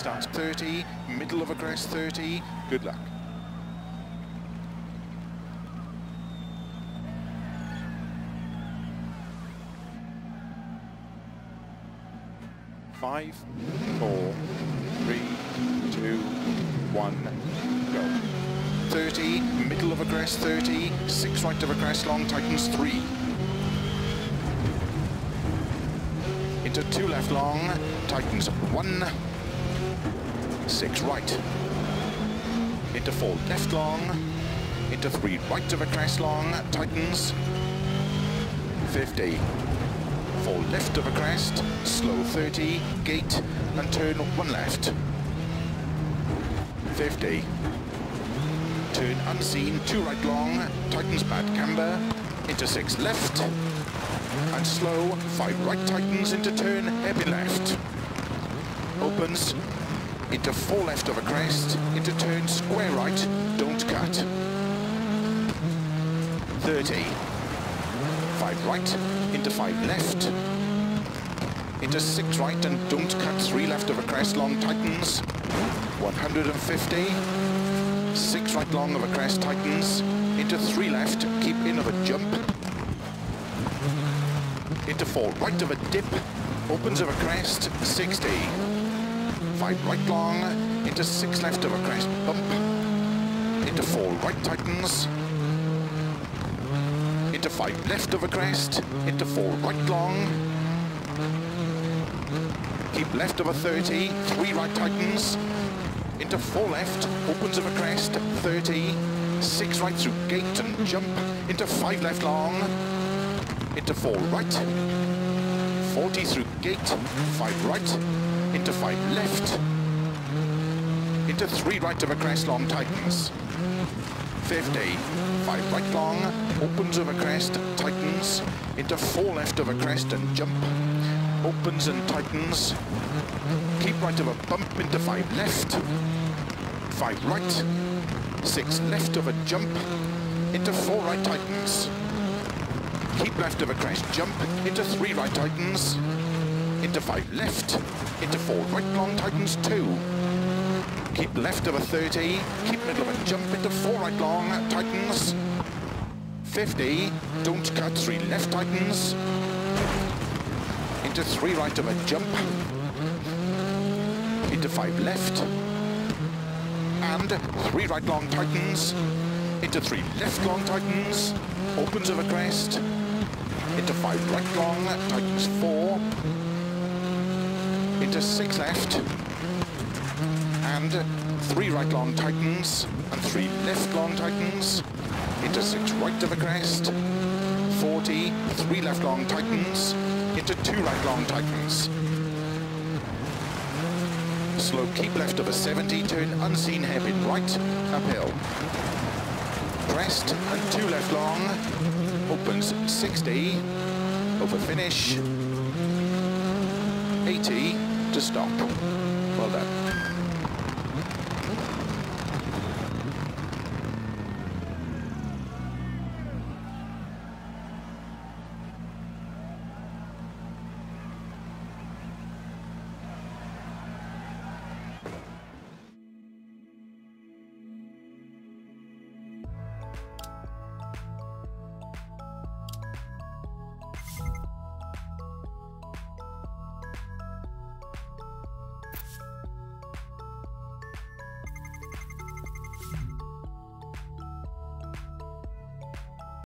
starts 30, middle of a crest 30. Good luck. Five, four, three, two, one, go. 30, middle of a crest 30, six right of a crest long, tightens three. Into two left long, tightens one, six right. Into four left long, into three right of a crest long, tightens 50. Four left of a crest, slow 30, gate, and turn one left. 50. Turn unseen, two right long, tightens bad camber, into six left, and slow, five right tightens into turn, heavy left. Opens, into four left of a crest, into turn square right, don't cut. 30. Five right, into five left, into six right and don't cut, three left of a crest, long tightens, 150, six right long of a crest, tightens, into three left, keep in of a jump, into four right of a dip, opens of a crest, 60, five right long, into six left of a crest, bump, into four right tightens, into five left of a crest, into four right long, keep left of a 30, three right tightens, into four left, opens of a crest, 30, six right through gate and jump, into five left long, into four right, 40 through gate, five right, into five left, into three right of a crest long tightens, 50, five right long, opens of a crest, tightens, into four left of a crest and jump, opens and tightens, keep right of a bump into five left, five right, six left of a jump, into four right tightens, keep left of a crest, jump, into three right tightens, into five left, into four right long tightens two, keep left of a 30, keep middle of a jump, into four right long, tightens, 50, don't cut, three left tightens, into three right of a jump, into five left, and three right long tightens, into three left long tightens, opens of a crest, into five right long, tightens four, into six left, and three right long tightens, and three left long tightens, into six right of a crest, 40, three left long tightens, into two right long tightens. Slow keep left of a 70, turn unseen hairpin right, uphill. Crest and two left long, opens 60, over finish, 80 to stop. Well done.